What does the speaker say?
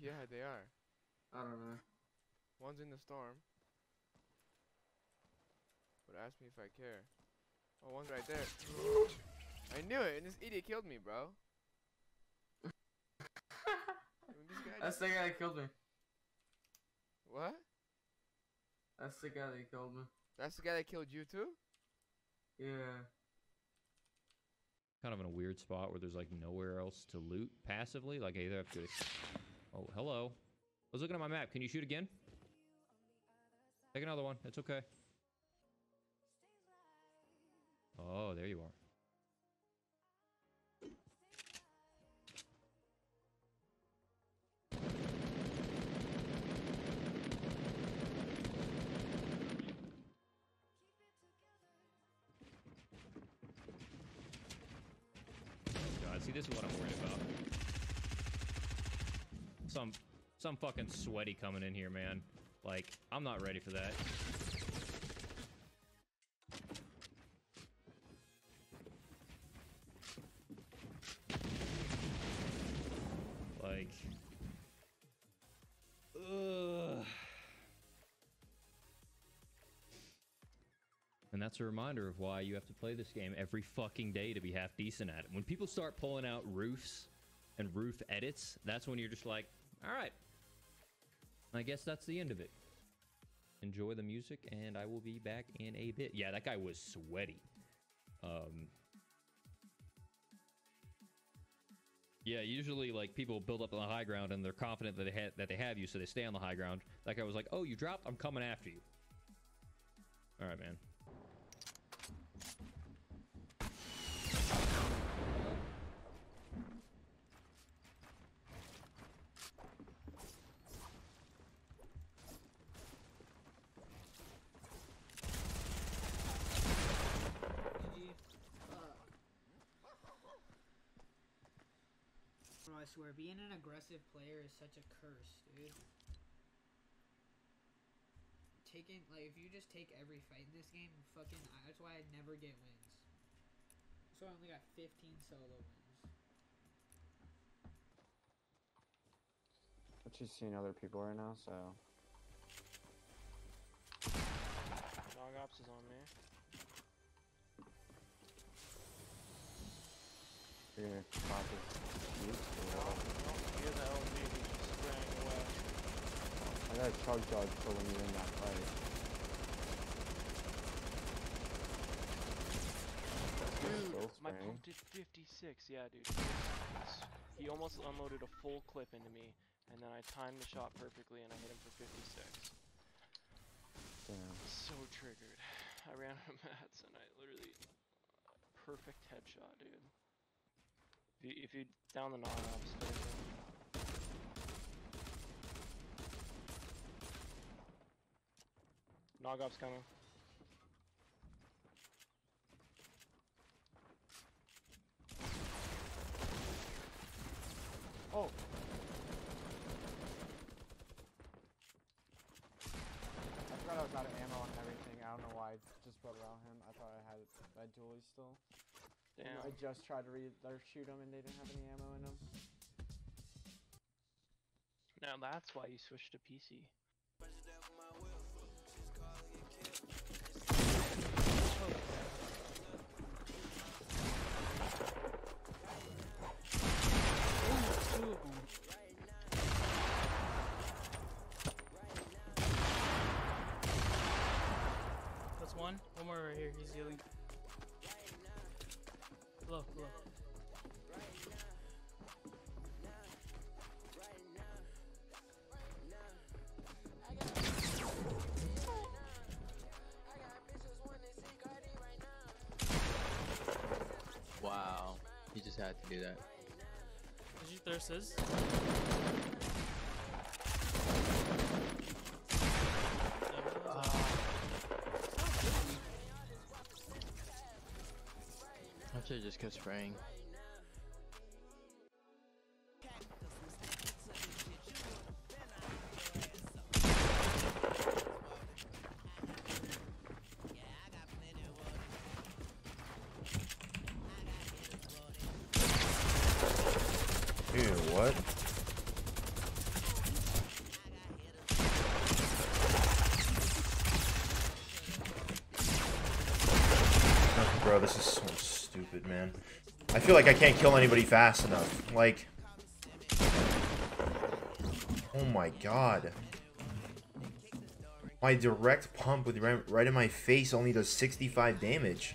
Yeah, they are. I don't know. One's in the storm. But ask me if I care. Oh, one's right there. I knew it, and this idiot killed me, bro. I mean, this guy That's the guy that killed me. what? That's the guy that killed me. That's the guy that killed you too? Yeah. Kind of in a weird spot where there's like nowhere else to loot passively. Like I either have to. Oh, hello. I was looking at my map. Can you shoot again? Take another one. It's okay. Oh, there you are. God, see, this is what I'm worried about. Some, some fucking sweaty coming in here, man. Like, I'm not ready for that. Like, ugh. And that's a reminder of why you have to play this game every fucking day to be half decent at it. When people start pulling out roofs and roof edits, that's when you're just like, all right. I guess that's the end of it. Enjoy the music, and I will be back in a bit. Yeah, that guy was sweaty. Um, yeah, usually like people build up on the high ground and they're confident that they ha- that they have you, so they stay on the high ground. That guy was like, "Oh, you dropped? I'm coming after you." All right, man. Bro, I swear, being an aggressive player is such a curse, dude. Taking, like, if you just take every fight in this game, fucking, that's why I never get wins. So I only got 15 solo wins. But she's seeing other people right now, so Dog Ops is on me. you're gonna pop his use or what? He has an LMG, he's just spraying away. I got a chug jug for when you're in that fight. Dude, Still my pump did 56. Yeah, dude. He almost unloaded a full clip into me, and then I timed the shot perfectly, and I hit him for 56. Damn. So triggered. I ran out of mats, and I literally perfect headshot, dude. If you, if you down the Nog-Ops, Nog ops coming. Oh! I forgot I was out of ammo and everything. I don't know why I just brought around him. I thought I had red dualies still. Damn. I just tried to read or shoot him and they didn't have any ammo in them. Now that's why you switched to PC. That's one. One more right here. He's healing. Low, low. Do that. Did you thirst his? I should have just kept spraying. what? Bro, this is so stupid, man. I feel like I can't kill anybody fast enough. Like... Oh my god. My direct pump with right in my face only does 65 damage.